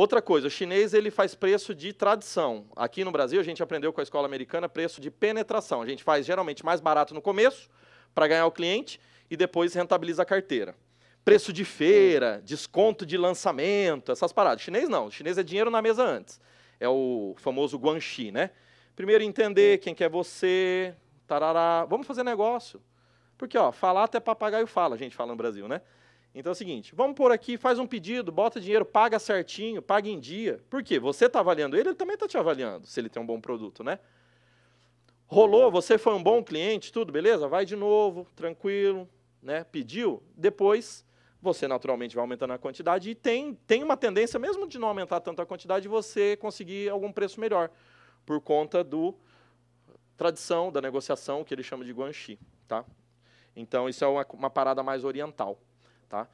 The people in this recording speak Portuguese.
Outra coisa, o chinês ele faz preço de tradição. Aqui no Brasil a gente aprendeu com a escola americana preço de penetração. A gente faz geralmente mais barato no começo para ganhar o cliente e depois rentabiliza a carteira. Preço de feira, desconto de lançamento, essas paradas. O chinês não, o chinês é dinheiro na mesa antes. É o famoso guanxi, né? Primeiro entender quem que é você, tarará. Vamos fazer negócio. Porque, ó, falar até papagaio fala, a gente fala no Brasil, né? Então é o seguinte, vamos por aqui, faz um pedido, bota dinheiro, paga certinho, paga em dia. Por quê? Você está avaliando ele, ele também está te avaliando, se ele tem um bom produto, né? Rolou, você foi um bom cliente, tudo, beleza? Vai de novo, tranquilo, né? Pediu, depois você naturalmente vai aumentando a quantidade e tem, tem uma tendência, mesmo de não aumentar tanto a quantidade, você conseguir algum preço melhor, por conta do tradição da negociação, que ele chama de guanxi, tá? Então, isso é uma, uma parada mais oriental. Tá?